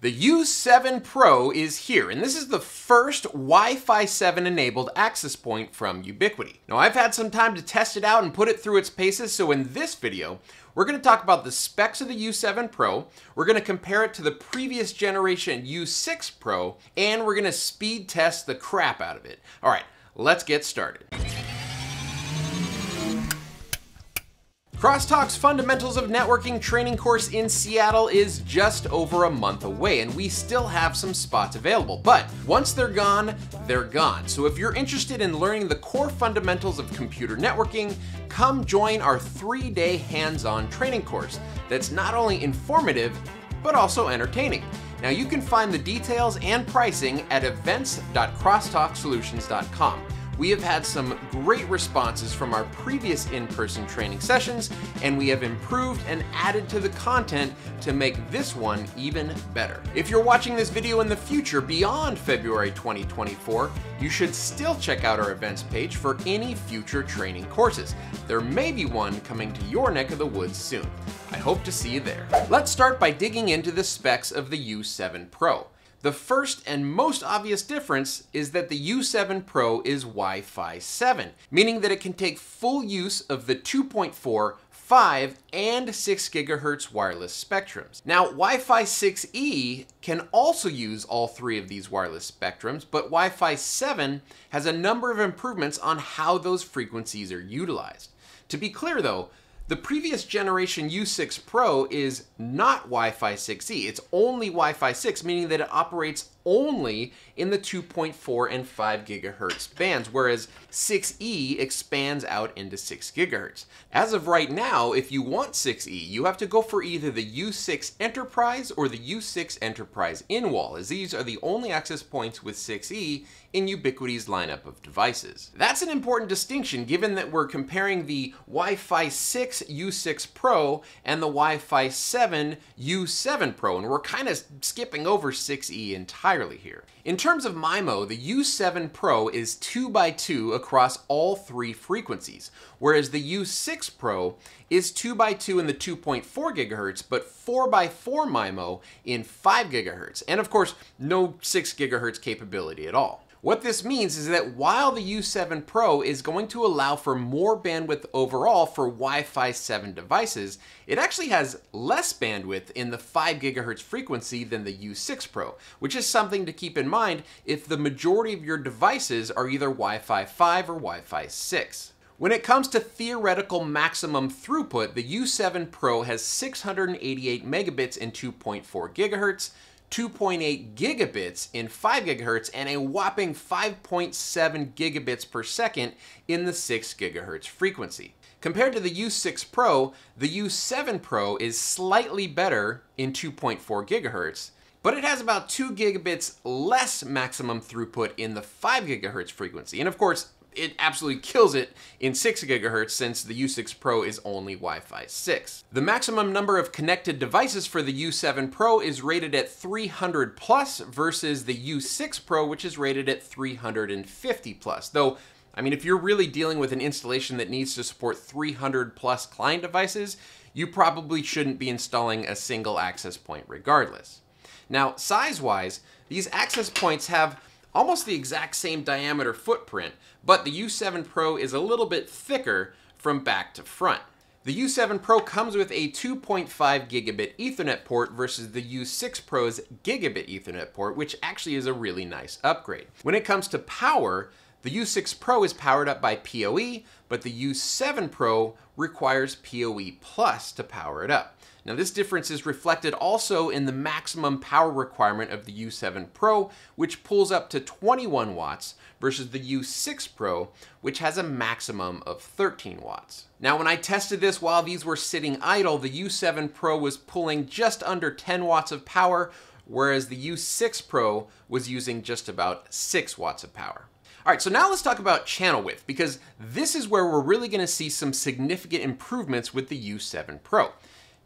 The U7 Pro is here, and this is the first Wi-Fi 7 enabled access point from Ubiquiti. Now I've had some time to test it out and put it through its paces, so in this video, we're gonna talk about the specs of the U7 Pro, we're gonna compare it to the previous generation U6 Pro, and we're gonna speed test the crap out of it. All right, let's get started. Crosstalk's Fundamentals of Networking training course in Seattle is just over a month away, and we still have some spots available. But once they're gone, they're gone. So if you're interested in learning the core fundamentals of computer networking, come join our three day hands on training course that's not only informative, but also entertaining. Now you can find the details and pricing at events.crosstalksolutions.com. We have had some great responses from our previous in-person training sessions, and we have improved and added to the content to make this one even better. If you're watching this video in the future beyond February 2024, you should still check out our events page for any future training courses. There may be one coming to your neck of the woods soon. I hope to see you there. Let's start by digging into the specs of the U7 Pro. The first and most obvious difference is that the U7 Pro is Wi-Fi 7, meaning that it can take full use of the 2.4, 5, and 6 gigahertz wireless spectrums. Now, Wi-Fi 6E can also use all three of these wireless spectrums, but Wi-Fi 7 has a number of improvements on how those frequencies are utilized. To be clear though, the previous generation U6 Pro is not Wi-Fi 6E. It's only Wi-Fi 6, meaning that it operates only in the 2.4 and 5 gigahertz bands, whereas 6E expands out into 6 gigahertz. As of right now, if you want 6E, you have to go for either the U6 Enterprise or the U6 Enterprise in-wall, as these are the only access points with 6E in Ubiquiti's lineup of devices. That's an important distinction given that we're comparing the Wi-Fi 6 U6 Pro and the Wi-Fi 7 U7 Pro, and we're kind of skipping over 6E entirely entirely here. In terms of MIMO, the U7 Pro is 2x2 across all three frequencies, whereas the U6 Pro is 2x2 in the 2.4 GHz, but 4x4 MIMO in 5 GHz, and of course, no 6 GHz capability at all. What this means is that while the U7 Pro is going to allow for more bandwidth overall for Wi-Fi 7 devices, it actually has less bandwidth in the 5 GHz frequency than the U6 Pro, which is something to keep in mind if the majority of your devices are either Wi-Fi 5 or Wi-Fi 6. When it comes to theoretical maximum throughput, the U7 Pro has 688 megabits in 2.4 gigahertz, 2.8 gigabits in 5 gigahertz and a whopping 5.7 gigabits per second in the 6 gigahertz frequency. Compared to the U6 Pro, the U7 Pro is slightly better in 2.4 gigahertz, but it has about 2 gigabits less maximum throughput in the 5 gigahertz frequency. And of course, it absolutely kills it in 6 gigahertz since the U6 Pro is only Wi-Fi 6. The maximum number of connected devices for the U7 Pro is rated at 300 plus versus the U6 Pro which is rated at 350 plus. Though I mean, if you're really dealing with an installation that needs to support 300 plus client devices, you probably shouldn't be installing a single access point regardless. Now, size-wise, these access points have almost the exact same diameter footprint, but the U7 Pro is a little bit thicker from back to front. The U7 Pro comes with a 2.5 gigabit Ethernet port versus the U6 Pro's gigabit Ethernet port, which actually is a really nice upgrade. When it comes to power, the U6 Pro is powered up by PoE, but the U7 Pro requires PoE Plus to power it up. Now this difference is reflected also in the maximum power requirement of the U7 Pro, which pulls up to 21 watts versus the U6 Pro, which has a maximum of 13 watts. Now when I tested this while these were sitting idle, the U7 Pro was pulling just under 10 watts of power, whereas the U6 Pro was using just about 6 watts of power. All right, so now let's talk about channel width because this is where we're really gonna see some significant improvements with the U7 Pro.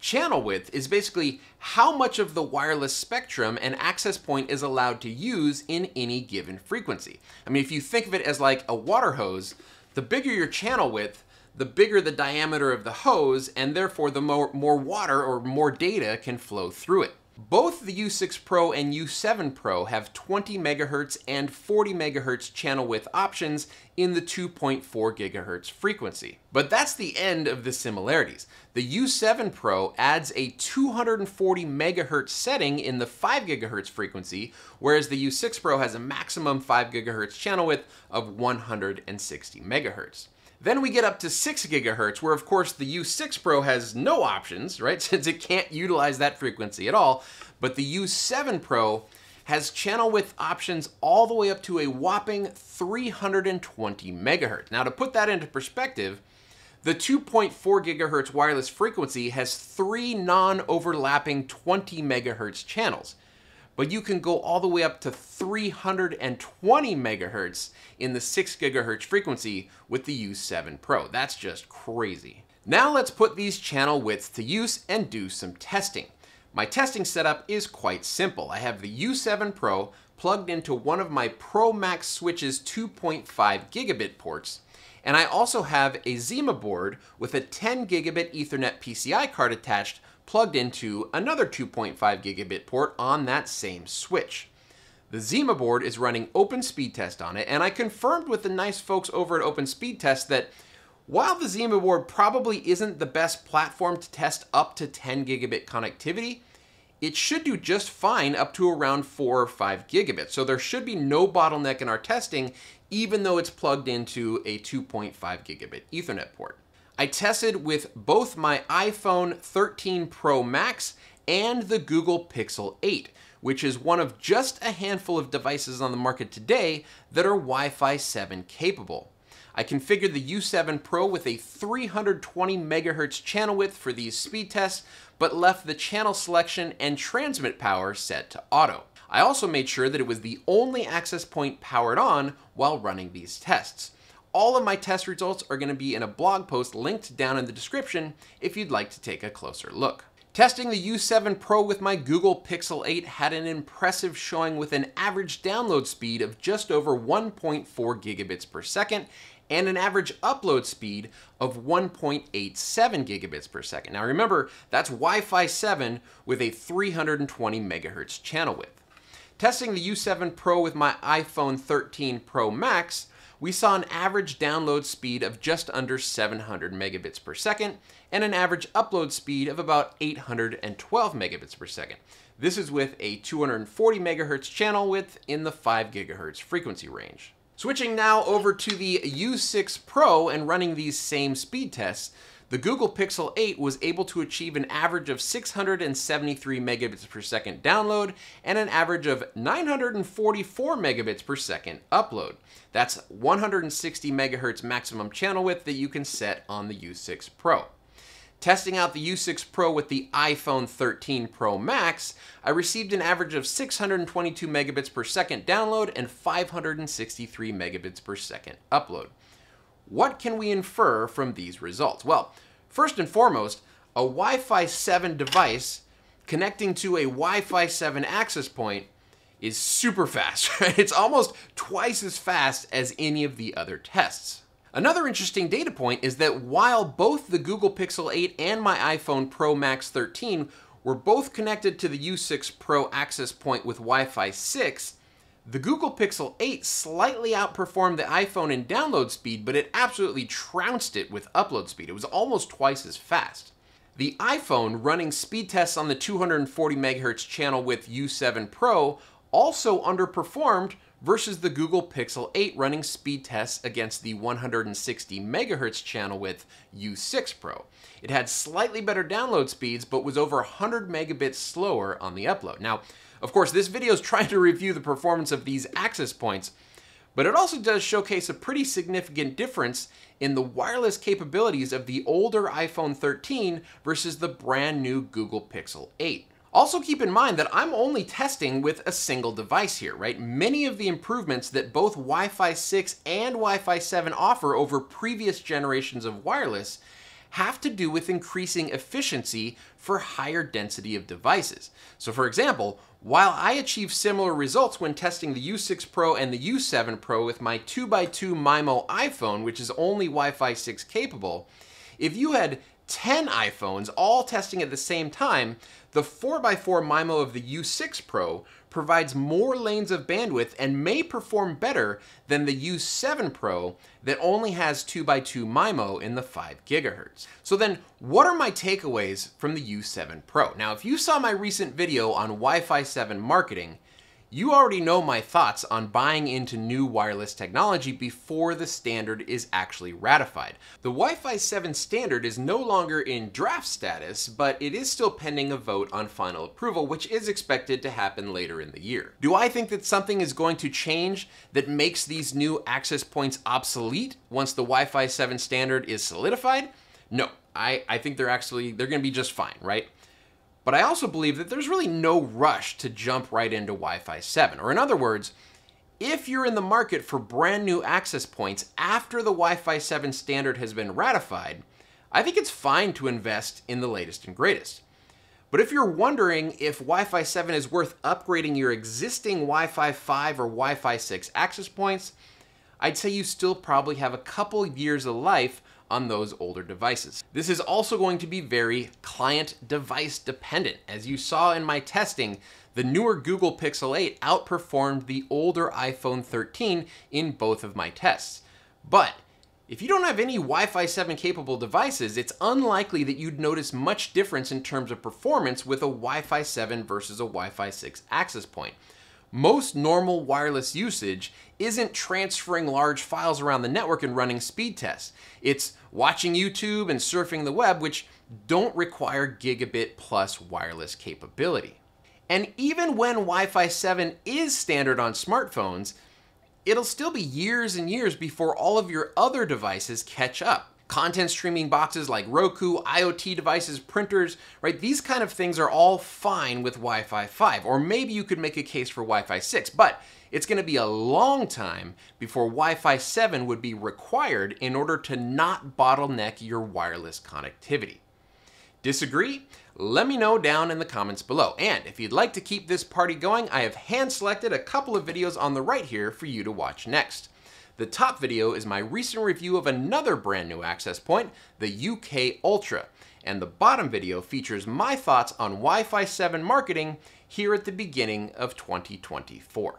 Channel width is basically how much of the wireless spectrum an access point is allowed to use in any given frequency. I mean, if you think of it as like a water hose, the bigger your channel width, the bigger the diameter of the hose, and therefore the more, more water or more data can flow through it. Both the U6 Pro and U7 Pro have 20 megahertz and 40 megahertz channel width options in the 2.4 gigahertz frequency. But that's the end of the similarities. The U7 Pro adds a 240 megahertz setting in the 5 gigahertz frequency, whereas the U6 Pro has a maximum 5 gigahertz channel width of 160 megahertz. Then we get up to 6 gigahertz, where of course the U6 Pro has no options, right, since it can't utilize that frequency at all, but the U7 Pro has channel width options all the way up to a whopping 320 megahertz. Now to put that into perspective, the 2.4 gigahertz wireless frequency has three non-overlapping 20 megahertz channels but you can go all the way up to 320 megahertz in the 6 gigahertz frequency with the U7 Pro. That's just crazy. Now let's put these channel widths to use and do some testing. My testing setup is quite simple. I have the U7 Pro plugged into one of my Pro Max Switch's 2.5 gigabit ports, and I also have a Zima board with a 10 gigabit Ethernet PCI card attached plugged into another 2.5 gigabit port on that same switch. The Zima board is running Open Speed Test on it, and I confirmed with the nice folks over at Open Speed Test that while the Zima board probably isn't the best platform to test up to 10 gigabit connectivity, it should do just fine up to around 4 or 5 gigabits. So there should be no bottleneck in our testing, even though it's plugged into a 2.5 gigabit Ethernet port. I tested with both my iPhone 13 Pro Max and the Google Pixel 8, which is one of just a handful of devices on the market today that are Wi-Fi 7 capable. I configured the U7 Pro with a 320 megahertz channel width for these speed tests, but left the channel selection and transmit power set to auto. I also made sure that it was the only access point powered on while running these tests. All of my test results are going to be in a blog post linked down in the description if you'd like to take a closer look. Testing the U7 Pro with my Google Pixel 8 had an impressive showing with an average download speed of just over 1.4 gigabits per second and an average upload speed of 1.87 gigabits per second. Now remember, that's Wi-Fi 7 with a 320 megahertz channel width. Testing the U7 Pro with my iPhone 13 Pro Max we saw an average download speed of just under 700 megabits per second and an average upload speed of about 812 megabits per second. This is with a 240 megahertz channel width in the 5 gigahertz frequency range. Switching now over to the U6 Pro and running these same speed tests, the Google Pixel 8 was able to achieve an average of 673 megabits per second download and an average of 944 megabits per second upload. That's 160 megahertz maximum channel width that you can set on the U6 Pro. Testing out the U6 Pro with the iPhone 13 Pro Max, I received an average of 622 megabits per second download and 563 megabits per second upload. What can we infer from these results? Well, first and foremost, a Wi-Fi 7 device connecting to a Wi-Fi 7 access point is super fast. Right? It's almost twice as fast as any of the other tests. Another interesting data point is that while both the Google Pixel 8 and my iPhone Pro Max 13 were both connected to the U6 Pro access point with Wi-Fi 6, the Google Pixel 8 slightly outperformed the iPhone in download speed, but it absolutely trounced it with upload speed. It was almost twice as fast. The iPhone running speed tests on the 240 MHz channel with U7 Pro also underperformed versus the Google Pixel 8 running speed tests against the 160 MHz channel with U6 Pro. It had slightly better download speeds, but was over 100 megabits slower on the upload. Now, of course, this video is trying to review the performance of these access points, but it also does showcase a pretty significant difference in the wireless capabilities of the older iPhone 13 versus the brand new Google Pixel 8. Also keep in mind that I'm only testing with a single device here, right? Many of the improvements that both Wi-Fi 6 and Wi-Fi 7 offer over previous generations of wireless have to do with increasing efficiency for higher density of devices. So for example, while I achieve similar results when testing the U6 Pro and the U7 Pro with my 2x2 MIMO iPhone, which is only Wi-Fi 6 capable, if you had 10 iPhones all testing at the same time, the 4x4 MIMO of the U6 Pro provides more lanes of bandwidth and may perform better than the U7 Pro that only has 2x2 MIMO in the 5 GHz. So then, what are my takeaways from the U7 Pro? Now, if you saw my recent video on Wi-Fi 7 marketing, you already know my thoughts on buying into new wireless technology before the standard is actually ratified. The Wi-Fi 7 standard is no longer in draft status, but it is still pending a vote on final approval, which is expected to happen later in the year. Do I think that something is going to change that makes these new access points obsolete once the Wi-Fi 7 standard is solidified? No, I, I think they're actually, they're gonna be just fine, right? But I also believe that there's really no rush to jump right into Wi-Fi 7. Or in other words, if you're in the market for brand new access points after the Wi-Fi 7 standard has been ratified, I think it's fine to invest in the latest and greatest. But if you're wondering if Wi-Fi 7 is worth upgrading your existing Wi-Fi 5 or Wi-Fi 6 access points, I'd say you still probably have a couple years of life on those older devices. This is also going to be very client device dependent. As you saw in my testing, the newer Google Pixel 8 outperformed the older iPhone 13 in both of my tests. But if you don't have any Wi-Fi 7 capable devices, it's unlikely that you'd notice much difference in terms of performance with a Wi-Fi 7 versus a Wi-Fi 6 access point most normal wireless usage isn't transferring large files around the network and running speed tests. It's watching YouTube and surfing the web, which don't require gigabit plus wireless capability. And even when Wi-Fi 7 is standard on smartphones, it'll still be years and years before all of your other devices catch up content streaming boxes like Roku, IoT devices, printers, right? These kind of things are all fine with Wi-Fi 5, or maybe you could make a case for Wi-Fi 6, but it's going to be a long time before Wi-Fi 7 would be required in order to not bottleneck your wireless connectivity. Disagree? Let me know down in the comments below. And if you'd like to keep this party going, I have hand selected a couple of videos on the right here for you to watch next. The top video is my recent review of another brand new access point, the UK Ultra, and the bottom video features my thoughts on Wi-Fi 7 marketing here at the beginning of 2024.